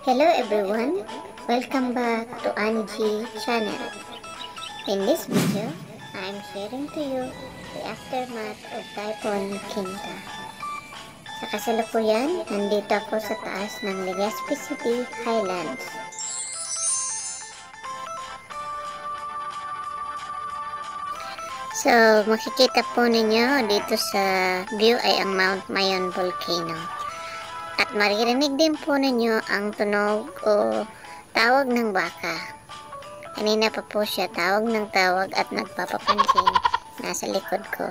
Hello everyone, welcome back to Annie G channel. In this video, I am sharing to you the aftermath of Typhoon Kinta. Sa kasalukuyan, nandito ako sa taas ng Legazpi City, Highlands. So, makikita po ninyo dito sa view ay ang Mount Mayon Volcano. At maririnig din po ninyo ang tunog o tawag ng baka. Kanina pa po siya tawag ng tawag at nagpapapansin nasa likod ko.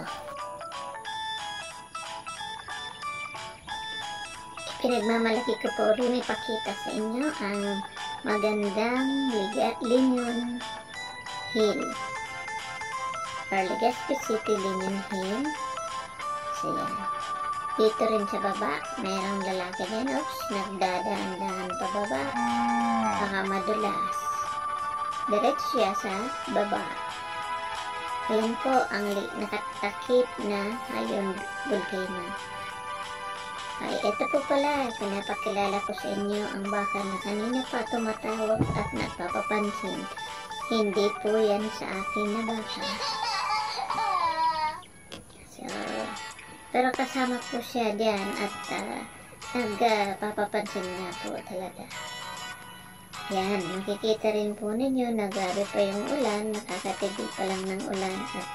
Pinagmamalaki ko po rin ipakita sa inyo ang magandang Linyon Hill or Legazpi City Linyon Hill. So yan. Dito rin sa baba, mayroong lalaki din. Oops, nagdadaan-daan pababa. Baka madulas. Diretso siya sa baba. Ayan po ang nakatakip na ayon volcano. Ay, ito po pala, pinapakilala ko sa inyo ang baka na kanina pa tumatawag at nagpapapansin. Hindi po yan sa akin na baka. Pero kasama po siya diyan at uh, nagpapapansin nga po talaga. Yan, makikita rin po ninyo na pa yung ulan, nakakatigil pa lang ng ulan at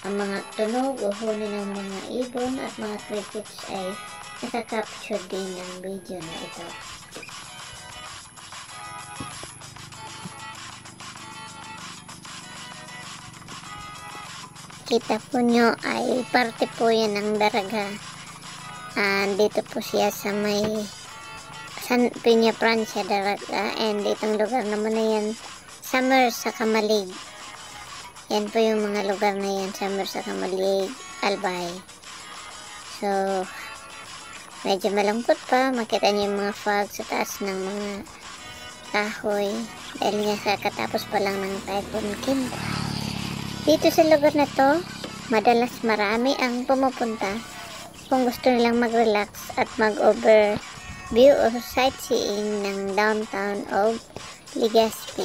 ang mga tunog o huni ng mga ibon at mga crickets ay nakakapture din ng video na ito. Kita po nyo ay parte po yan ng daraga and dito po siya sa may San Piña Francia daraga and ditong lugar naman na yan Summer sa Kamalig. Yan po yung mga lugar na yan Summer sa Kamalig Albay. So medyo malungkot pa makita nyo yung mga fog sa taas ng mga kahoy. Dahil nga kakatapos pa lang ng typhoon Kim dito sa lugar na to, madalas marami ang pumupunta kung gusto nilang mag-relax at mag-overview o sightseeing ng downtown of Legazpi.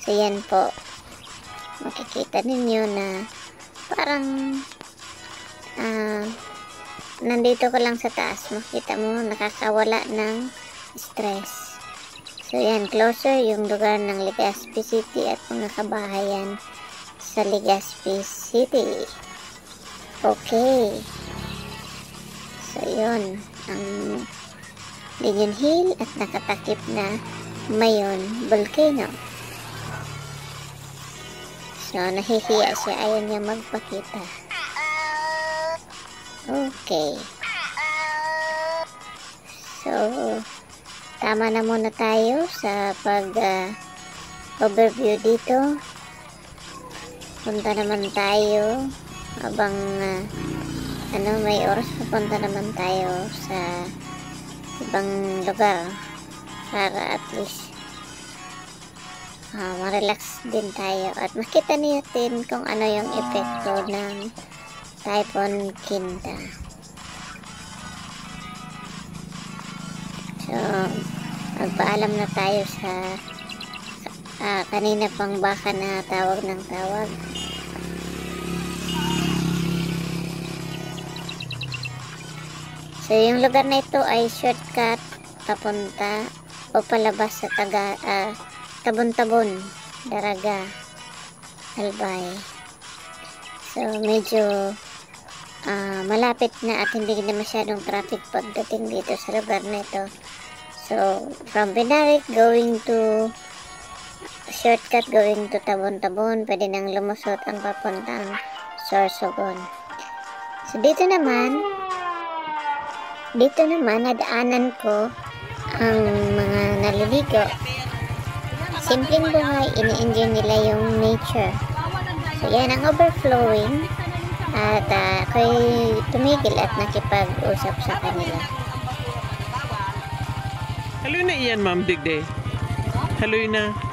So yan po, makikita ninyo na parang uh, nandito ko lang sa taas, makita mo nakakawala ng stress. So yan, closer yung lugar ng Legazpi City at mga kabahayan sa Legazpi City. Okay. So yun, ang Linyon Hill at nakatakip na Mayon Volcano. So nahihiya siya, ayaw niya magpakita. Okay. So, tama na muna tayo sa pag uh, overview dito punta naman tayo habang uh, ano may oras pupunta naman tayo sa ibang lugar para at least uh, ma-relax din tayo at makita natin kung ano yung epekto ng Typhoon Kinta. So, magpaalam na tayo sa uh, kanina pang baka na tawag ng tawag. So, yung lugar na ito ay shortcut papunta o palabas sa taga uh, tabon-tabon, Daraga, Albay. So, medyo uh, malapit na at hindi na masyadong traffic pagdating dito sa lugar na ito. So, from Binarik going to shortcut going to Tabon-Tabon, pwede nang lumusot ang papuntang Sorsogon. So, dito naman, dito naman, nadaanan ko ang mga naliligo. Simpleng buhay, ini-enjoy nila yung nature. So, yan ang overflowing at uh, ako'y tumigil at nakipag-usap sa kanila. Hello na iyan, Ma'am Digday. Hello na.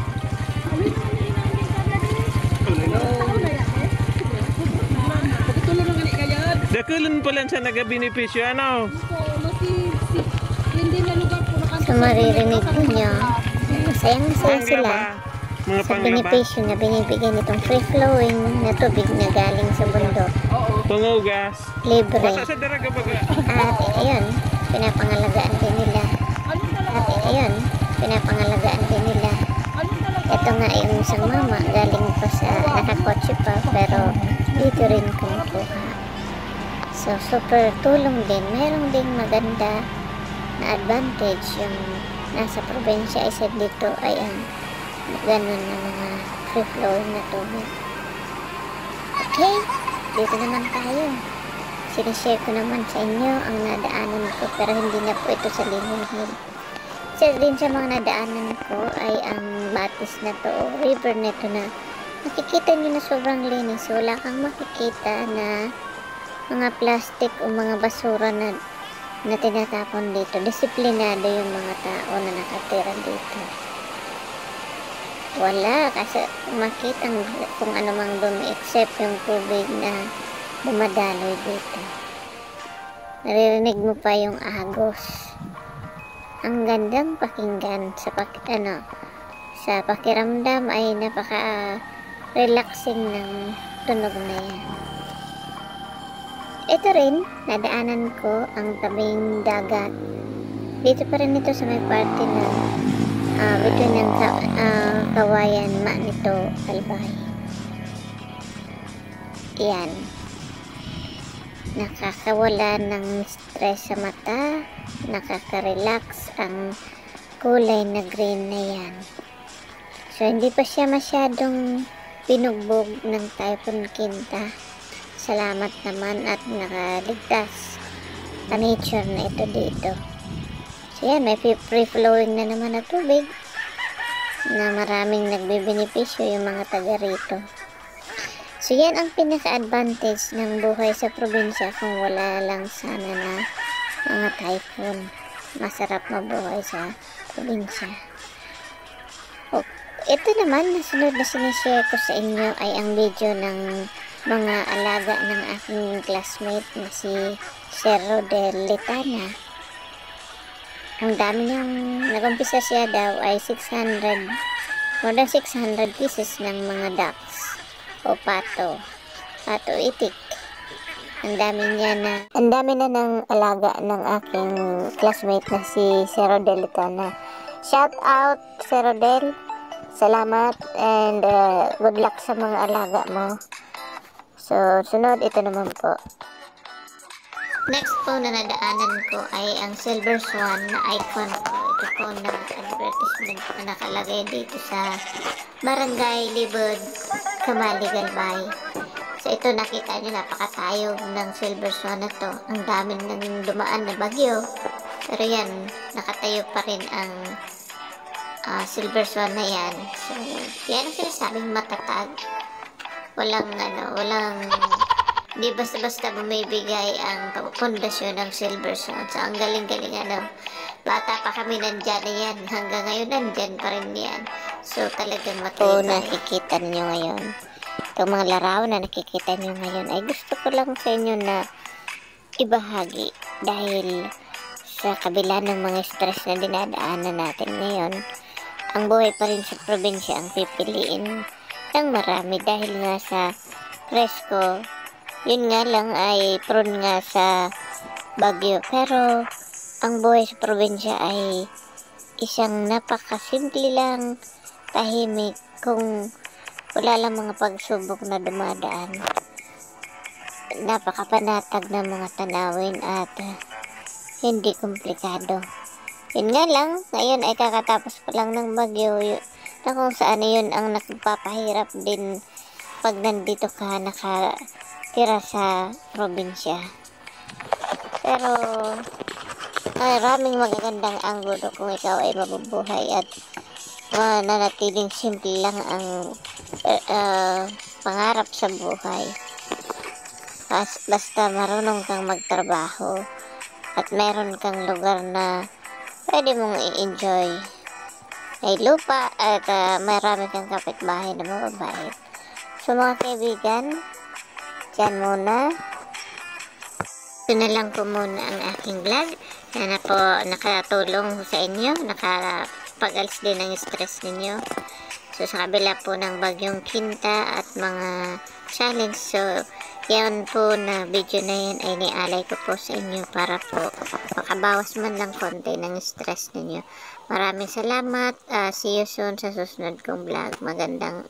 Dakulan pa lang sa nagabinipisyo, ano? Po, po So maririnig nyo, masayang masaya Pangga sila? Mga sa benepisyo na binibigay nitong free flowing na tubig na galing sa bundok. Pangugas. Libre. Basta sa daraga baga. At ayun, pinapangalagaan din nila. At ayun, pinapangalagaan din nila. Ito nga yung isang mama, galing pa sa nakakotse pa, pero dito rin kumukuha. So, super tulong din. Merong ding maganda na advantage yung nasa probinsya isa dito ay ang ganun na mga free flowing na tubig. Okay, dito naman tayo. Sinishare ko naman sa inyo ang nadaanan ko pero hindi na po ito sa Limon Hill. Isa din sa mga nadaanan ko ay ang batis na to o river nito na makikita nyo na sobrang linis. Wala kang makikita na mga plastic o mga basura na na tinatapon dito. Disiplinado yung mga tao na nakatira dito. Wala kasi makita kung ano mang dumi except yung tubig na dumadaloy dito. Naririnig mo pa yung agos. Ang gandang pakinggan sa pak ano, sa pakiramdam ay napaka relaxing ng tunog na yan. Ito rin, nadaanan ko ang tabing dagat. Dito pa rin ito sa may parte ng uh, between ng ka, ah, kawayan Manito Albay. Yan nakakawala ng stress sa mata, nakaka-relax ang kulay na green na yan. So, hindi pa siya masyadong pinugbog ng Typhoon Kinta. Salamat naman at nakaligtas sa nature na ito dito. So, yan, may free flowing na naman na tubig na maraming nagbibenepisyo yung mga taga rito. So yan ang pinaka-advantage ng buhay sa probinsya kung wala lang sana na mga typhoon. Masarap mabuhay sa probinsya. O, ito naman, nasunod na sinishare ko sa inyo ay ang video ng mga alaga ng aking classmate na si Cerro de Letana. Ang dami niyang nagumpisa siya daw ay 600 more than 600 pieces ng mga ducks o pato. Pato itik. Ang dami niya na, ang dami na ng alaga ng aking classmate na si Sir Rodel ito na shout out Sir Rodel. Salamat and uh, good luck sa mga alaga mo. So, sunod ito naman po. Next po na nadaanan ko ay ang Silver Swan na icon ko. Ito po na advertisement na nakalagay dito sa Barangay Libod, Kamali, Galbay. So ito nakita nyo napakatayog ng Silver Swan na to. Ang dami nang dumaan na bagyo. Pero yan, nakatayo pa rin ang uh, Silver Swan na yan. So, yan ang sinasabing matatag. Walang ano, walang Di basta-basta bumibigay ang pundasyon ng Silver Swan. So, ang galing-galing ano. Bata pa kami nandyan na yan. Hanggang ngayon nandyan pa rin yan. So, talagang matibay. Ito nakikita niyo ngayon. Itong mga larawan na nakikita niyo ngayon ay gusto ko lang sa inyo na ibahagi. Dahil sa kabila ng mga stress na dinadaanan natin ngayon, ang buhay pa rin sa probinsya ang pipiliin ng marami dahil nga sa presko yun nga lang ay prone nga sa bagyo. Pero ang buhay sa probinsya ay isang napakasimple lang, tahimik, kung wala lang mga pagsubok na dumadaan. Napakapanatag ng mga tanawin at uh, hindi komplikado. Yun nga lang, ngayon ay kakatapos pa lang ng bagyo na kung saan yun ang nagpapahirap din pag nandito ka naka tira sa probinsya. Pero maraming magagandang anggulo kung ikaw ay mabubuhay at mananatiling simple lang ang uh, pangarap sa buhay. As, basta marunong kang magtrabaho at meron kang lugar na pwede mong i-enjoy. May lupa at uh, marami kang kapitbahay na mababait. So mga kaibigan, Diyan muna. Ito na lang po muna ang aking vlog. Sana po nakatulong sa inyo, nakapag-alis din ng stress ninyo. So sa kabila po ng bagyong kinta at mga challenge, so yan po na video na yan ay nialay ko po sa inyo para po makabawas man lang konti ng stress ninyo. Maraming salamat. Ah, see you soon sa susunod kong vlog. Magandang